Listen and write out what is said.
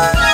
Bye.